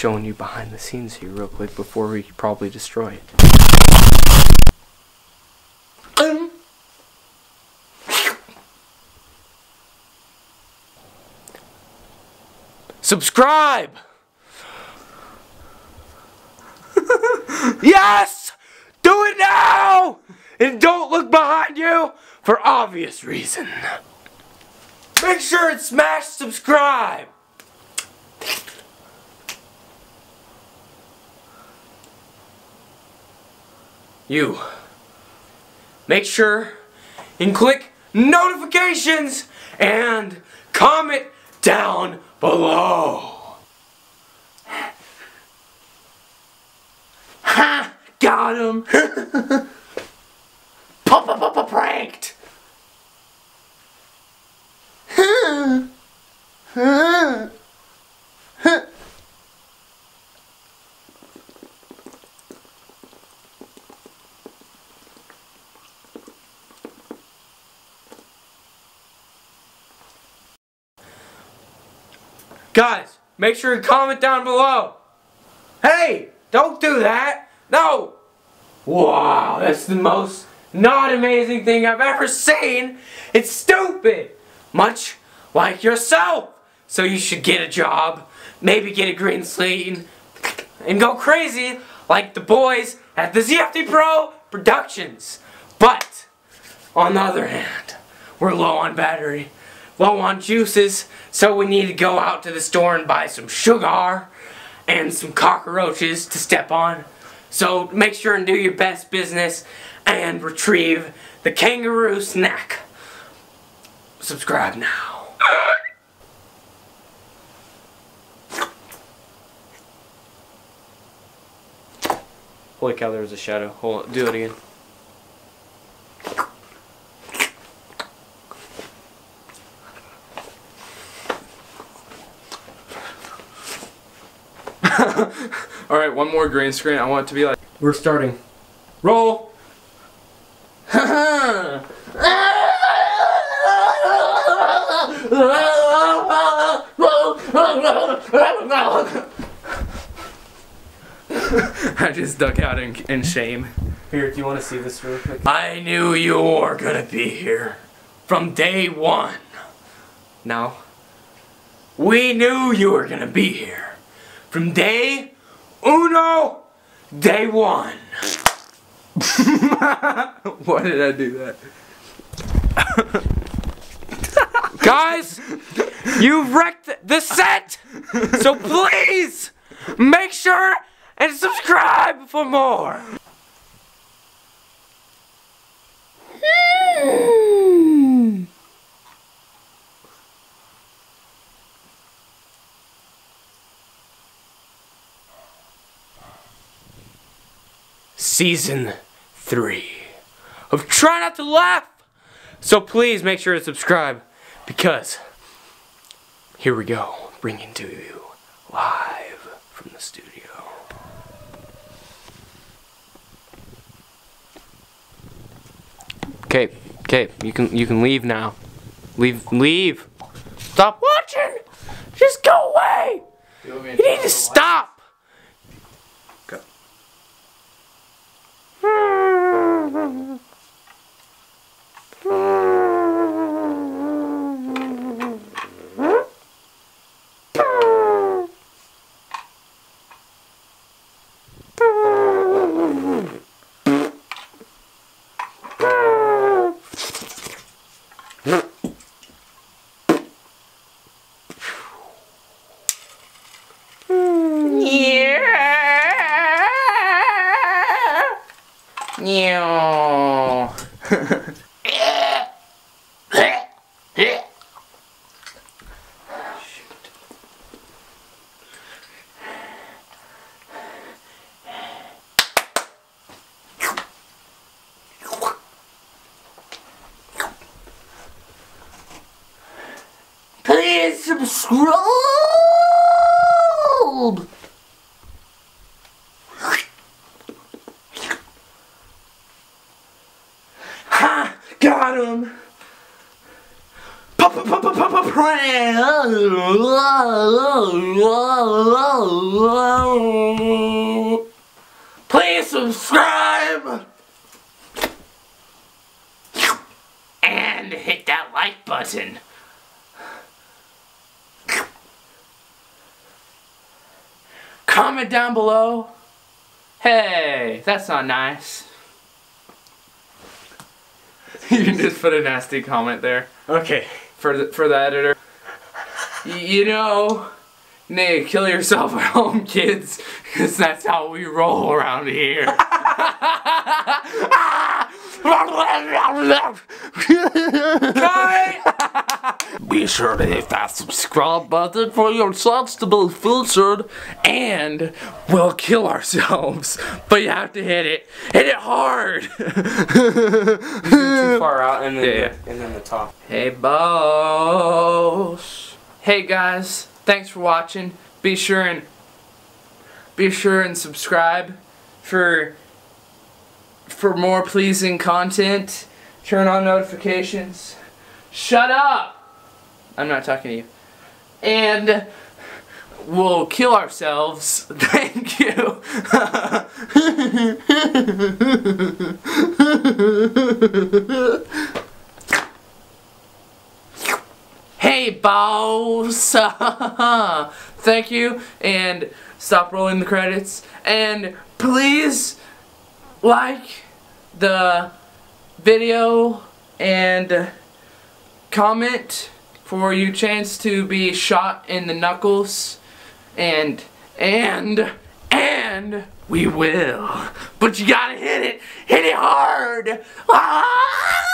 showing you behind the scenes here real quick before we probably destroy it. Um. Subscribe! yes! Do it now! And don't look behind you for obvious reason. Make sure and smash subscribe! You. Make sure and click notifications and comment down below. Ha! Got him! Pranked! Guys, make sure to comment down below. Hey, don't do that. No. Wow, that's the most not amazing thing I've ever seen. It's stupid. Much like yourself. So you should get a job, maybe get a green slate, and, go crazy like the boys at the ZFD Pro Productions. But, on the other hand, we're low on battery, low on juices, so we need to go out to the store and buy some sugar and some cockroaches to step on. So make sure and do your best business and retrieve the kangaroo snack. Subscribe now. Holy cow, there was a shadow. Hold on, do it again. Alright, one more green screen. I want it to be like. We're starting. Roll! I just duck out in, in shame. Here, do you want to see this real quick? I knew you were gonna be here from day one. Now, we knew you were gonna be here from day uno, day one. Why did I do that? Guys, you've wrecked the set! So please, make sure and subscribe for more! Hmm. Season 3 of Try Not to Laugh! So please make sure to subscribe because here we go, bringing to you live from the studio. Okay, okay, you can you can leave now. Leave, leave. Stop watching. Just go away. You need to stop. Please subscribe. Pa Please subscribe and hit that like button. Comment down below. Hey, that's not nice. You can just put a nasty comment there Okay. for the, for the editor. You know, to kill yourself at home, kids, because that's how we roll around here. Be sure to hit that subscribe button for your shots to be featured. and we'll kill ourselves, but you have to hit it. Hit it hard. Too far out and then, yeah. The, and then the top. Hey, boss. Hey, guys. Thanks for watching. Be sure and be sure and subscribe for for more pleasing content. Turn on notifications. Shut up. I'm not talking to you. And we'll kill ourselves. Thank you. Hey, boss! Thank you, and stop rolling the credits. And please like the video and comment for you chance to be shot in the knuckles. And, and, and we will. But you gotta hit it. Hit it hard. Ah!